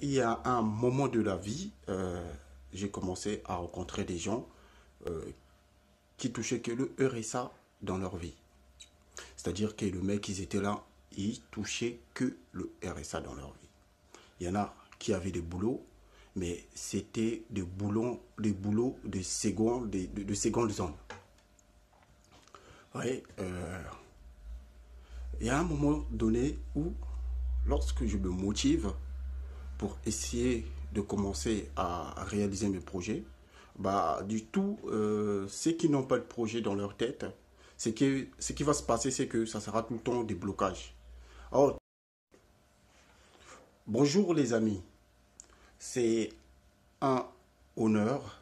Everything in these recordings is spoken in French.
Il y a un moment de la vie, euh, j'ai commencé à rencontrer des gens euh, qui touchaient que le RSA dans leur vie. C'est-à-dire que le mec, ils étaient là, ils touchaient que le RSA dans leur vie. Il y en a qui avaient des boulots, mais c'était des boulots, des boulots de seconde, de, zone. Euh, il y a un moment donné où, lorsque je me motive, pour essayer de commencer à réaliser mes projets, bah, du tout, euh, ceux qui n'ont pas de projet dans leur tête, c'est que ce qui va se passer, c'est que ça sera tout le temps des blocages. Bonjour les amis, c'est un honneur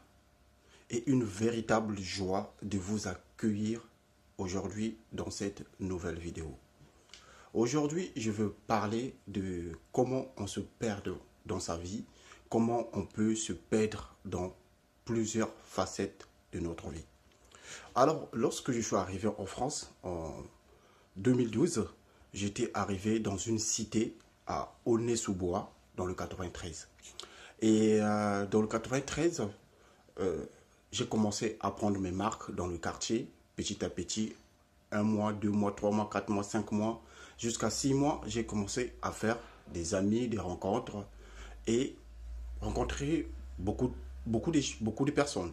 et une véritable joie de vous accueillir aujourd'hui dans cette nouvelle vidéo. Aujourd'hui, je veux parler de comment on se perd dans sa vie, comment on peut se perdre dans plusieurs facettes de notre vie. Alors, lorsque je suis arrivé en France en 2012, j'étais arrivé dans une cité à Aulnay-sous-Bois, dans le 93. Et euh, dans le 93, euh, j'ai commencé à prendre mes marques dans le quartier, petit à petit, un mois, deux mois, trois mois, quatre mois, cinq mois, jusqu'à six mois, j'ai commencé à faire des amis, des rencontres et rencontrer beaucoup, beaucoup, de, beaucoup de personnes.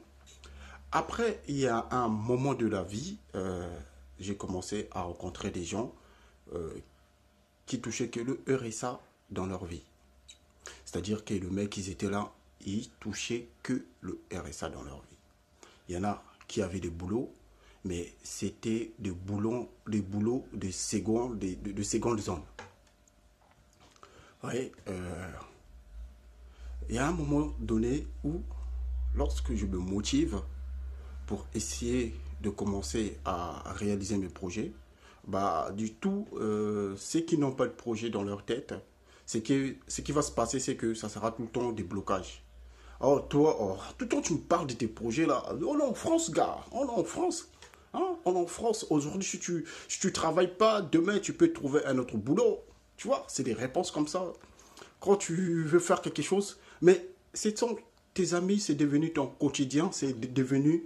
Après, il y a un moment de la vie, euh, j'ai commencé à rencontrer des gens euh, qui touchaient que le RSA dans leur vie. C'est-à-dire que le mec, ils étaient là, ils touchaient que le RSA dans leur vie. Il y en a qui avaient des boulots, mais c'était des boulots, des boulots de seconde, de, de, de zone. Euh, il y a un moment donné où, lorsque je me motive pour essayer de commencer à réaliser mes projets, bah, du tout, euh, ceux qui n'ont pas de projet dans leur tête, que ce qui va se passer, c'est que ça sera tout le temps des blocages. Oh, toi, oh, tout le temps, tu me parles de tes projets là. On est en France, gars. On est en France. Hein? En France. Aujourd'hui, si tu si tu travailles pas, demain, tu peux trouver un autre boulot. Tu vois, c'est des réponses comme ça. Quand tu veux faire quelque chose, mais ce sont tes amis, c'est devenu ton quotidien, c'est devenu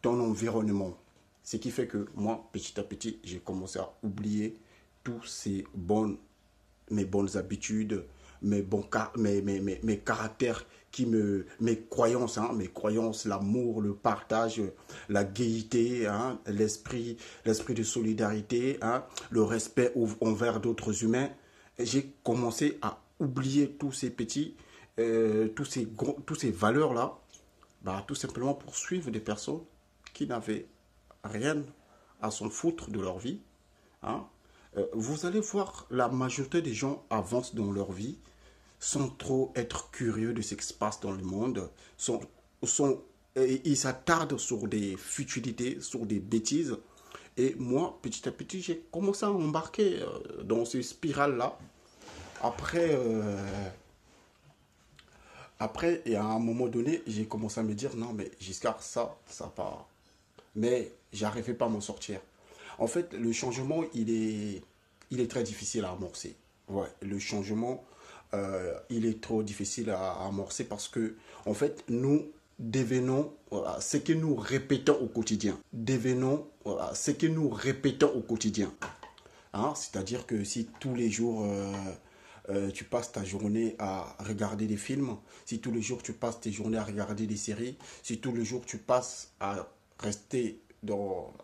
ton environnement. Ce qui fait que moi, petit à petit, j'ai commencé à oublier tous ces bonnes, mes bonnes habitudes, mes bons mes, mes, mes, mes caractères mes croyances hein, mes croyances l'amour le partage la gaieté hein, l'esprit l'esprit de solidarité hein, le respect envers d'autres humains j'ai commencé à oublier tous ces petits euh, tous ces gros, tous ces valeurs là bah tout simplement pour suivre des personnes qui n'avaient rien à s'en foutre de leur vie hein. euh, vous allez voir la majorité des gens avancent dans leur vie sans trop être curieux de ce qui se passe dans le monde, ils s'attardent sur des futilités, sur des bêtises. Et moi, petit à petit, j'ai commencé à embarquer dans ce spirale-là. Après, euh, après, et à un moment donné, j'ai commencé à me dire, non, mais Giscard, ça, ça part. Mais j'arrivais pas à m'en sortir. En fait, le changement, il est, il est très difficile à amorcer. Ouais, le changement, euh, il est trop difficile à, amorcer parce que, en fait, nous devenons ce que nous répétons au quotidien. Devenons ce que nous répétons au quotidien. Hein? C'est-à-dire que si tous les jours euh, euh, tu passes ta journée à regarder des films, si tous les jours tu passes tes journées à regarder des séries, si tous les jours tu passes à rester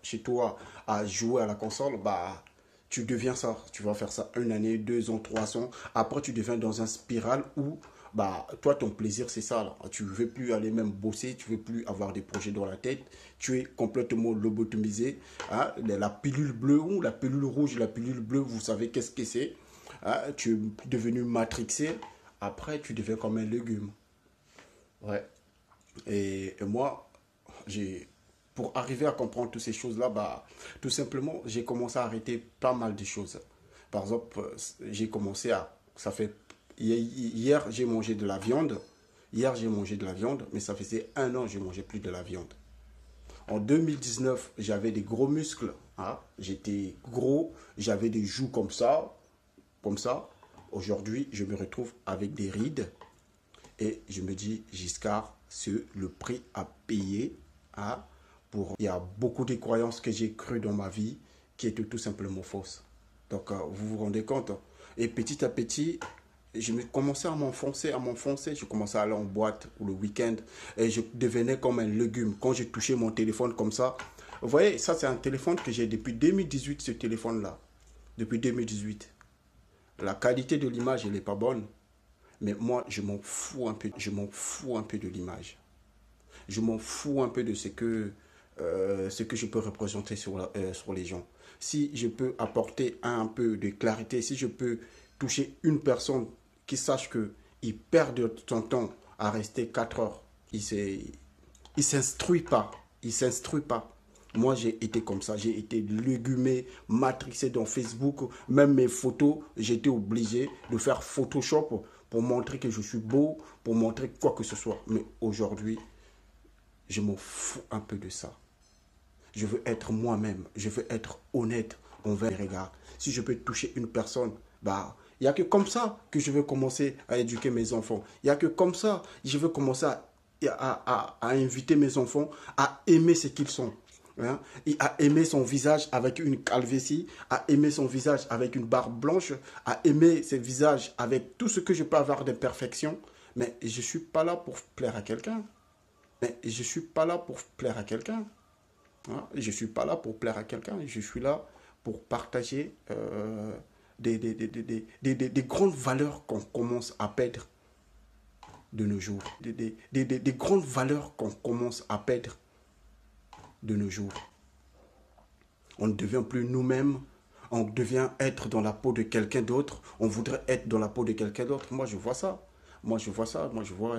chez toi à jouer à la console, bah tu deviens ça. Tu vas faire ça une année, deux ans, trois ans. Après, tu deviens dans un spirale où, bah, toi, ton plaisir, c'est ça. Tu ne veux plus aller même bosser, tu ne veux plus avoir des projets dans la tête. Tu es complètement lobotomisé. Hein? La pilule bleue ou la pilule rouge, la pilule bleue, vous savez qu'est-ce que c'est. Hein? Tu es devenu matrixé. Après, tu deviens comme un légume. Ouais. Et moi, j'ai pour arriver à comprendre toutes ces choses-là, bah, tout simplement, j'ai commencé à arrêter pas mal de choses. Par exemple, j'ai commencé à... Ça fait... Hier, j'ai mangé de la viande. Hier, j'ai mangé de la viande, mais ça faisait un an que je mangeais plus de la viande. En 2019, j'avais des gros muscles. Hein? J'étais gros, j'avais des joues comme ça, comme ça. Aujourd'hui, je me retrouve avec des rides et je me dis, Giscard, c'est le prix à payer. Hein, Il y a beaucoup de croyances que j'ai crues dans ma vie qui étaient tout simplement fausses. Donc, euh, vous vous rendez compte Et petit à petit, je me commençais à m'enfoncer, à m'enfoncer. Je commençais à aller en boîte le week-end et je devenais comme un légume. Quand j'ai touché mon téléphone comme ça, vous voyez, ça c'est un téléphone que j'ai depuis 2018, ce téléphone-là. Depuis 2018. La qualité de l'image, elle n'est pas bonne. Mais moi, je m'en fous un peu. Je m'en fous un peu de l'image. Je m'en fous un peu de ce que, euh, ce que je peux représenter sur, euh, sur les gens. Si je peux apporter un peu de clarité, si je peux toucher une personne qui sache que il perd son temps à rester 4 heures, il ne s'instruit pas. Il s'instruit pas. Moi, j'ai été comme ça. J'ai été légumé, matrixé dans Facebook. Même mes photos, j'étais obligé de faire Photoshop pour montrer que je suis beau, pour montrer quoi que ce soit. Mais aujourd'hui, je m'en fous un peu de ça. Je veux être moi-même. Je veux être honnête envers les regards. Si je peux toucher une personne, bah, il n'y a que comme ça que je veux commencer à éduquer mes enfants. Il n'y a que comme ça que je veux commencer à, à, à, inviter mes enfants à aimer ce qu'ils sont. Hein? Il a aimé son visage avec une calvétie, a aimé son visage avec une barbe blanche, a aimé ses visages avec tout ce que je peux avoir d'imperfection. Mais je ne suis pas là pour plaire à quelqu'un. Mais je ne suis pas là pour plaire à quelqu'un. Hein? Je ne suis pas là pour plaire à quelqu'un. Je suis là pour partager euh, des, des, des, des, grandes valeurs qu'on commence à perdre de nos jours. Des, grandes valeurs qu'on commence à perdre de nos jours. On ne devient plus nous-mêmes, on devient être dans la peau de quelqu'un d'autre, on voudrait être dans la peau de quelqu'un d'autre. Moi, je vois ça. Moi, je vois ça. Moi, je vois,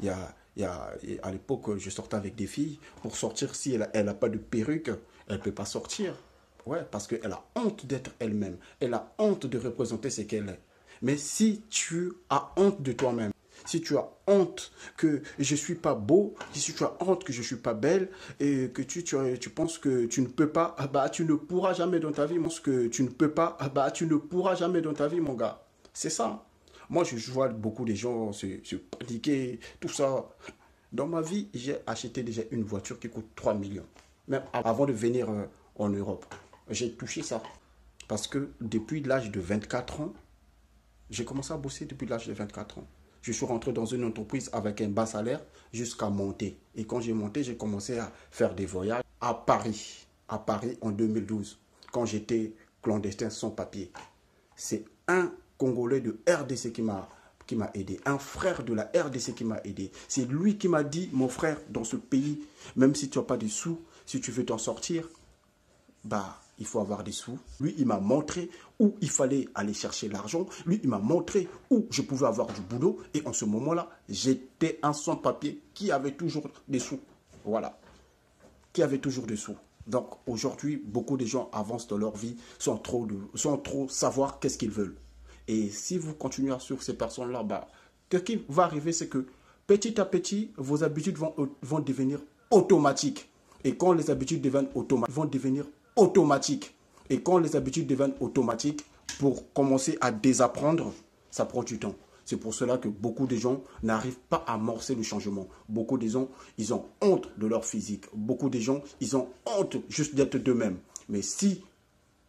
il y a, a, à l'époque, je sortais avec des filles. Pour sortir, si elle n'a pas de perruque, elle ne peut pas sortir. Ouais, parce qu'elle a honte d'être elle-même. Elle a honte de représenter ce qu'elle est. Mais si tu as honte de toi-même, si tu as honte que je ne suis pas beau, si tu as honte que je ne suis pas belle, et que tu, tu, tu, penses que tu ne peux pas, ah bah, tu ne pourras jamais dans ta vie, mon que tu ne peux pas, ah bah, tu ne pourras jamais dans ta vie, mon gars. C'est ça. Moi, je vois beaucoup de gens se, se tout ça. Dans ma vie, j'ai acheté déjà une voiture qui coûte 3 millions. Même avant de venir euh, en Europe. J'ai touché ça. Parce que depuis l'âge de 24 ans, j'ai commencé à bosser depuis l'âge de 24 ans. Je suis rentré dans une entreprise avec un bas salaire jusqu'à monter. Et quand j'ai monté, j'ai commencé à faire des voyages à Paris. À Paris en 2012, quand j'étais clandestin sans papier. C'est un Congolais de RDC qui m'a qui m'a aidé, un frère de la RDC qui m'a aidé. C'est lui qui m'a dit, mon frère, dans ce pays, même si tu n'as pas de sous, si tu veux t'en sortir, bah, il faut avoir des sous. Lui, il m'a montré où il fallait aller chercher l'argent. Lui, il m'a montré où je pouvais avoir du boulot. Et en ce moment-là, j'étais un sans-papier qui avait toujours des sous. Voilà. Qui avait toujours des sous. Donc aujourd'hui, beaucoup de gens avancent dans leur vie sans trop, de, sans trop savoir qu'est-ce qu'ils veulent. Et si vous continuez à suivre ces personnes-là, bah, ce qui va arriver, c'est que petit à petit, vos habitudes vont, vont devenir automatiques. Et quand les habitudes deviennent automatiques, vont devenir automatique. Et quand les habitudes deviennent automatiques, pour commencer à désapprendre, ça prend du temps. C'est pour cela que beaucoup de gens n'arrivent pas à amorcer le changement. Beaucoup de gens, ils ont honte de leur physique. Beaucoup de gens, ils ont honte juste d'être d'eux-mêmes. Mais si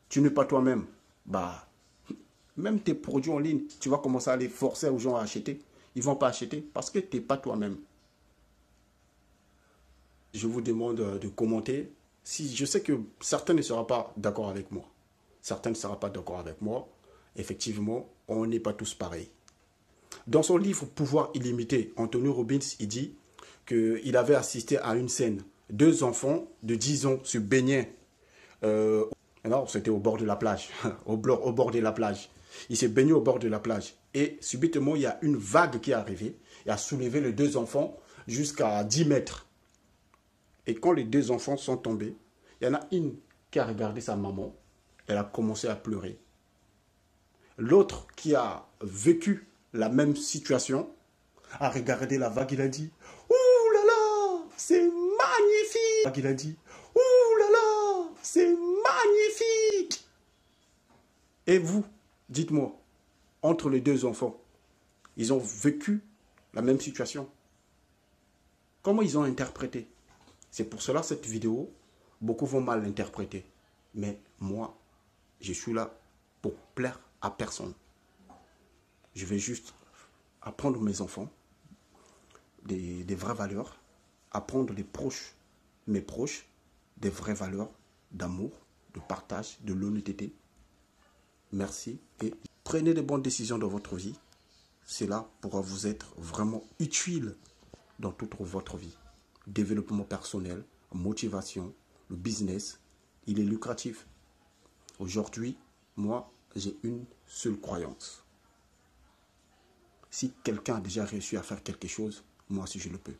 tu n'es pas toi-même, bah, même tes produits en ligne, tu vas commencer à les forcer aux gens à acheter. Ils ne vont pas acheter parce que tu n'es pas toi-même. Je vous demande de commenter si je sais que certains ne seront pas d'accord avec moi, certains ne seront pas d'accord avec moi, effectivement, on n'est pas tous pareils. Dans son livre Pouvoir illimité, Anthony Robbins, il dit qu'il avait assisté à une scène. Deux enfants de 10 ans se baignaient. Euh, non, c'était au bord de la plage. au bord de la plage. Ils se baignaient au bord de la plage. Et subitement, il y a une vague qui est arrivée et a soulevé les deux enfants jusqu'à 10 mètres. Et quand les deux enfants sont tombés, il y en a une qui a regardé sa maman, elle a commencé à pleurer. L'autre qui a vécu la même situation a regardé la vague, il a dit Ouh là là, c'est magnifique Il a dit Ouh là là, c'est magnifique Et vous, dites-moi, entre les deux enfants. Ils ont vécu la même situation. Comment ils ont interprété? C'est pour cela cette vidéo, beaucoup vont mal l'interpréter. Mais moi, je suis là pour plaire à personne. Je vais juste apprendre mes enfants des, vraies valeurs, apprendre les proches, mes proches, des vraies valeurs d'amour, de partage, de l'honnêteté. Merci et prenez de bonnes décisions dans votre vie. Cela pourra vous être vraiment utile dans toute votre vie. Développement personnel, motivation, le business, il est lucratif. Aujourd'hui, moi, j'ai une seule croyance. Si quelqu'un a déjà réussi à faire quelque chose, moi aussi je le peux.